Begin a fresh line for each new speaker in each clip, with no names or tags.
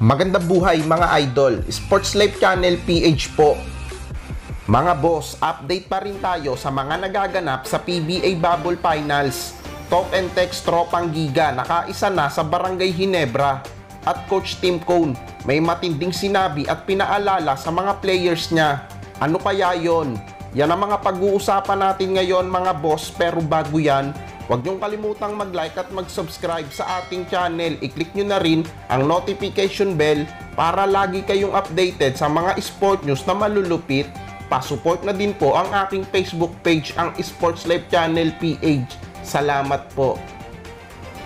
Magandang buhay mga idol, Sports Life Channel PH po. Mga boss, update pa rin tayo sa mga nagaganap sa PBA Bubble Finals. Talk and text tropang giga, nakaisa na sa Barangay Hinebra. At Coach Tim Cone, may matinding sinabi at pinaalala sa mga players niya. Ano kaya yon? Yan ang mga pag-uusapan natin ngayon mga boss, pero bago yan, Huwag niyong kalimutang mag-like at mag-subscribe sa ating channel. I-click nyo na rin ang notification bell para lagi kayong updated sa mga sport news na malulupit. Pa-support na din po ang aking Facebook page, ang Sports Life Channel PH. Salamat po.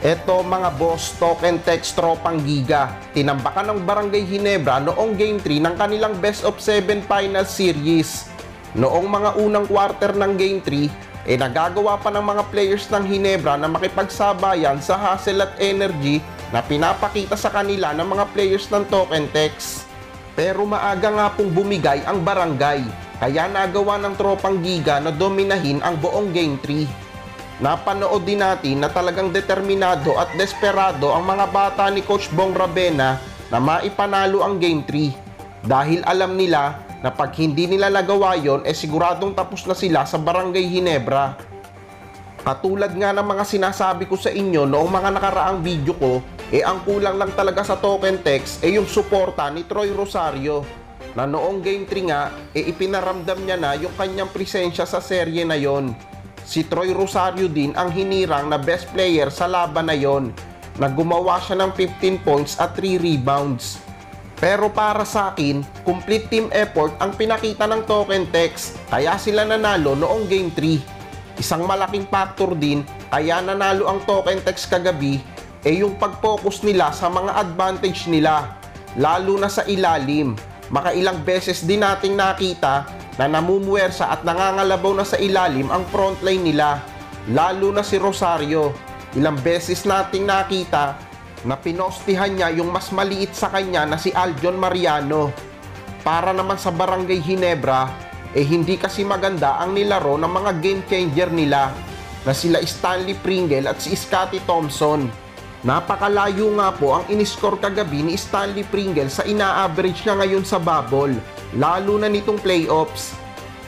Eto mga boss, talk and text tropang giga. Tinambakan ng Barangay Hinebra noong Game 3 ng kanilang Best of 7 Final Series. Noong mga unang quarter ng Game 3, eh nagagawa pa ng mga players ng Hinebra na makipagsabayan sa hustle at energy na pinapakita sa kanila ng mga players ng Token Text. Pero maaga nga pong bumigay ang barangay, kaya nagawa ng tropang giga na dominahin ang buong Game 3. Napanood din natin na talagang determinado at desperado ang mga bata ni Coach Bong Rabena na maipanalo ang Game 3 dahil alam nila na pag hindi nila nagawa yon, eh siguradong tapos na sila sa Barangay Hinebra. Katulad nga ng mga sinasabi ko sa inyo noong mga nakaraang video ko, eh ang kulang lang talaga sa token text eh yung suporta ni Troy Rosario na noong Game 3 nga, eh ipinaramdam niya na yung kanyang presensya sa serye na yon. Si Troy Rosario din ang hinirang na best player sa laban na yon na gumawa siya ng 15 points at 3 rebounds. Pero para sa akin, complete team effort ang pinakita ng Token Text kaya sila nanalo noong Game 3. Isang malaking factor din kaya nanalo ang Token Text kagabi ay yung pag-focus nila sa mga advantage nila, lalo na sa ilalim. Makailang beses din nating nakita na namumuwersa at nangangalabaw na sa ilalim ang frontline nila, lalo na si Rosario. Ilang beses nating nakita na pinostihan niya yung mas maliit sa kanya na si Aljon Mariano. Para naman sa Barangay Hinebra, eh hindi kasi maganda ang nilaro ng mga game changer nila na sila Stanley Pringle at si Scotty Thompson. Napakalayo nga po ang iniscore kagabi ni Stanley Pringle sa ina-average niya ngayon sa bubble, lalo na nitong playoffs.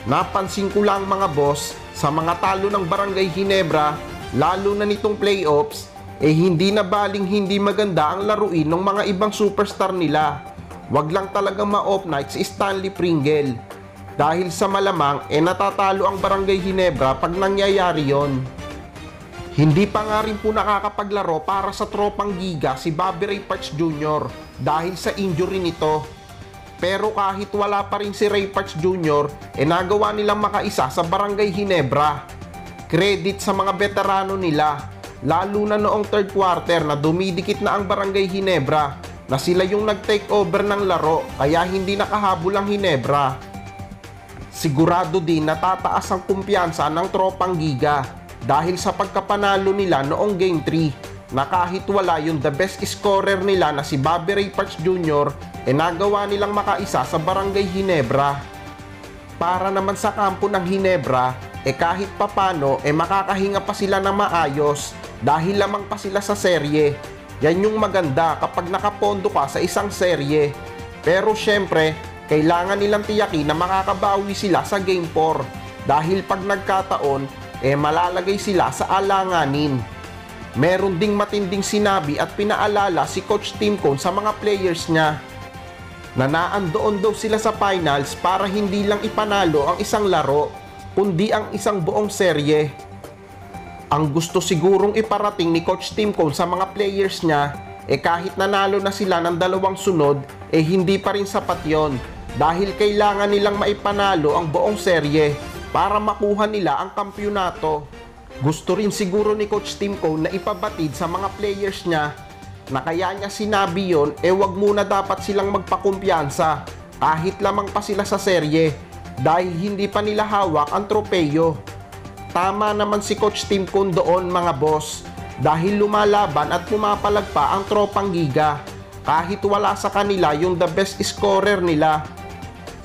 Napansin ko lang mga boss, sa mga talo ng Barangay Hinebra, lalo na nitong playoffs, eh hindi na baling hindi maganda ang laruin ng mga ibang superstar nila. Wag lang talaga ma-off night si Stanley Pringle. Dahil sa malamang, eh natatalo ang Barangay Hinebra pag nangyayari yon. Hindi pa nga rin po nakakapaglaro para sa tropang giga si Bobby Ray Parks Jr. dahil sa injury nito. Pero kahit wala pa rin si Ray Parks Jr., eh nagawa nilang makaisa sa Barangay Hinebra. Credit sa mga veterano nila lalo na noong third quarter na dumidikit na ang Barangay Hinebra na sila yung nag-take over ng laro kaya hindi nakahabol ang Hinebra. Sigurado din natataas ang kumpiyansa ng tropang giga dahil sa pagkapanalo nila noong Game 3 na kahit wala yung the best scorer nila na si Bobby Ray Parks Jr. e nagawa nilang makaisa sa Barangay Hinebra. Para naman sa kampo ng Hinebra, e kahit papano e makakahinga pa sila ng maayos dahil lamang pa sila sa serye. Yan yung maganda kapag nakapondo ka sa isang serye. Pero syempre, kailangan nilang tiyakin na makakabawi sila sa Game 4 dahil pag nagkataon, eh malalagay sila sa alanganin. Meron ding matinding sinabi at pinaalala si Coach Tim Cone sa mga players niya na naandoon daw sila sa finals para hindi lang ipanalo ang isang laro, kundi ang isang buong serye. Ang gusto sigurong iparating ni Coach Tim Cone sa mga players niya, eh kahit nanalo na sila ng dalawang sunod, eh hindi pa rin sapat yon dahil kailangan nilang maipanalo ang buong serye para makuha nila ang kampyonato. Gusto rin siguro ni Coach Tim Cone na ipabatid sa mga players niya na kaya niya sinabi yon eh wag muna dapat silang magpakumpiyansa kahit lamang pa sila sa serye dahil hindi pa nila hawak ang tropeyo. Tama naman si Coach Tim Kun doon mga boss dahil lumalaban at pumapalag pa ang tropang giga kahit wala sa kanila yung the best scorer nila.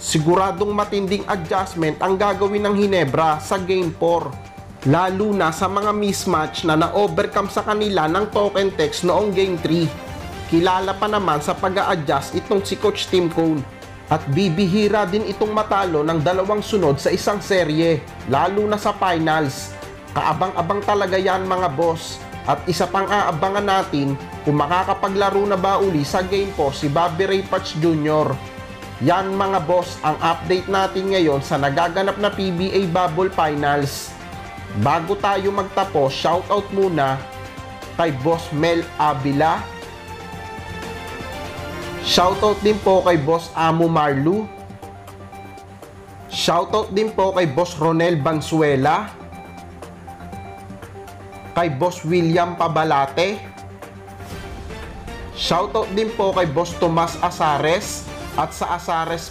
Siguradong matinding adjustment ang gagawin ng Hinebra sa Game 4 lalo na sa mga mismatch na na-overcome sa kanila ng token text noong Game 3. kilala pa naman sa pag adjust itong si Coach Tim Cone. At bibihira din itong matalo ng dalawang sunod sa isang serye, lalo na sa finals. Kaabang-abang talaga yan mga boss. At isa pang aabangan natin kung makakapaglaro na ba uli sa game po si Bobby Ray Parks Jr. Yan mga boss ang update natin ngayon sa nagaganap na PBA Bubble Finals. Bago tayo magtapos, shoutout muna kay Boss Mel Avila. Shoutout din po kay Boss Amo Marlu. Shoutout din po kay Boss Ronel Bansuela. Kay Boss William Pabalate. Shoutout din po kay Boss Tomas Asares at sa Asares